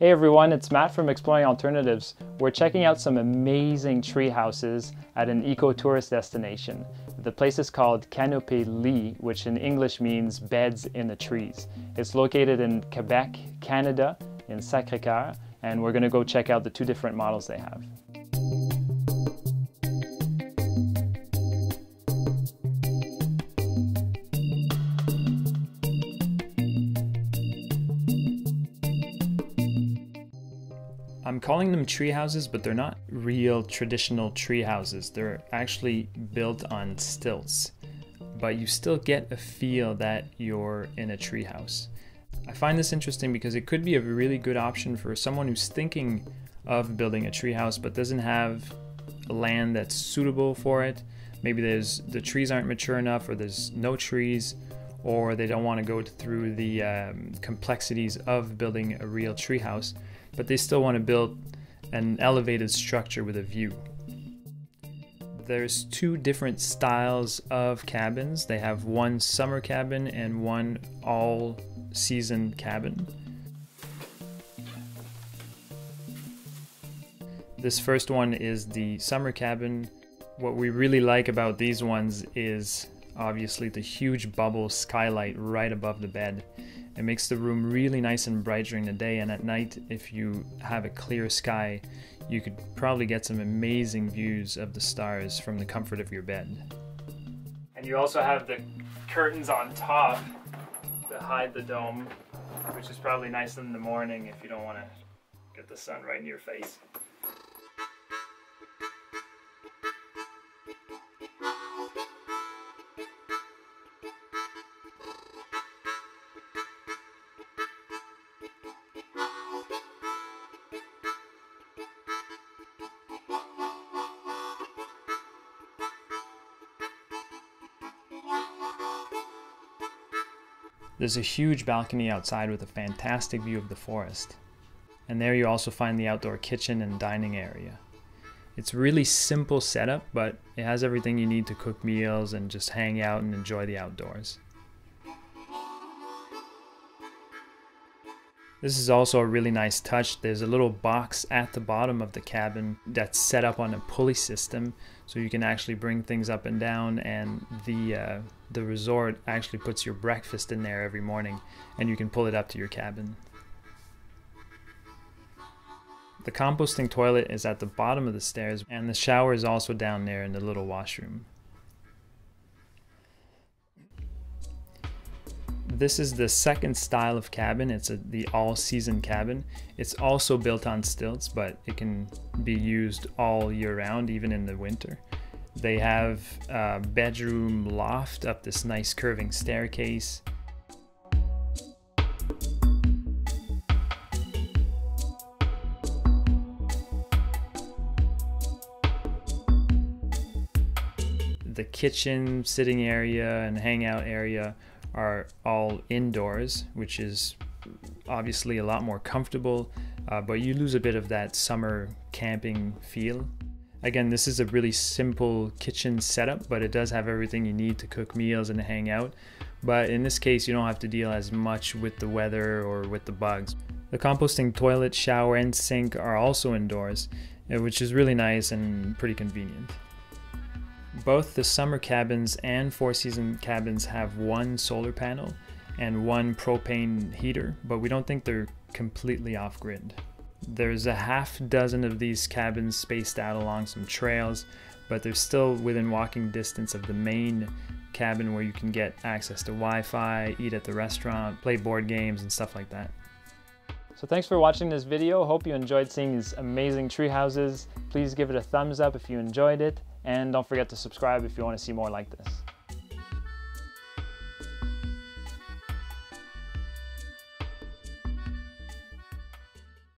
Hey everyone, it's Matt from Exploring Alternatives. We're checking out some amazing tree houses at an eco-tourist destination. The place is called Canopée Lit, which in English means beds in the trees. It's located in Quebec, Canada, in Sacré-Cœur, and we're gonna go check out the two different models they have. I'm calling them tree houses, but they're not real traditional tree houses. They're actually built on stilts, but you still get a feel that you're in a tree house. I find this interesting because it could be a really good option for someone who's thinking of building a tree house but doesn't have land that's suitable for it. Maybe there's the trees aren't mature enough, or there's no trees, or they don't want to go through the um, complexities of building a real treehouse, but they still want to build an elevated structure with a view. There's two different styles of cabins. They have one summer cabin and one all season cabin. This first one is the summer cabin. What we really like about these ones is obviously the huge bubble skylight right above the bed. It makes the room really nice and bright during the day, and at night, if you have a clear sky, you could probably get some amazing views of the stars from the comfort of your bed. And you also have the curtains on top to hide the dome, which is probably nice in the morning if you don't want to get the sun right in your face. There's a huge balcony outside with a fantastic view of the forest. And there you also find the outdoor kitchen and dining area. It's really simple setup, but it has everything you need to cook meals and just hang out and enjoy the outdoors. This is also a really nice touch. There's a little box at the bottom of the cabin that's set up on a pulley system so you can actually bring things up and down and the uh, the resort actually puts your breakfast in there every morning and you can pull it up to your cabin. The composting toilet is at the bottom of the stairs and the shower is also down there in the little washroom. This is the second style of cabin. It's a, the all-season cabin. It's also built on stilts, but it can be used all year round, even in the winter. They have a bedroom loft up this nice curving staircase. The kitchen, sitting area, and hangout area are all indoors, which is obviously a lot more comfortable, uh, but you lose a bit of that summer camping feel. Again, this is a really simple kitchen setup, but it does have everything you need to cook meals and hang out. But in this case, you don't have to deal as much with the weather or with the bugs. The composting toilet, shower, and sink are also indoors, uh, which is really nice and pretty convenient. Both the summer cabins and four season cabins have one solar panel and one propane heater, but we don't think they're completely off grid. There's a half dozen of these cabins spaced out along some trails, but they're still within walking distance of the main cabin where you can get access to Wi Fi, eat at the restaurant, play board games, and stuff like that. So thanks for watching this video. Hope you enjoyed seeing these amazing tree houses. Please give it a thumbs up if you enjoyed it. And don't forget to subscribe if you want to see more like this.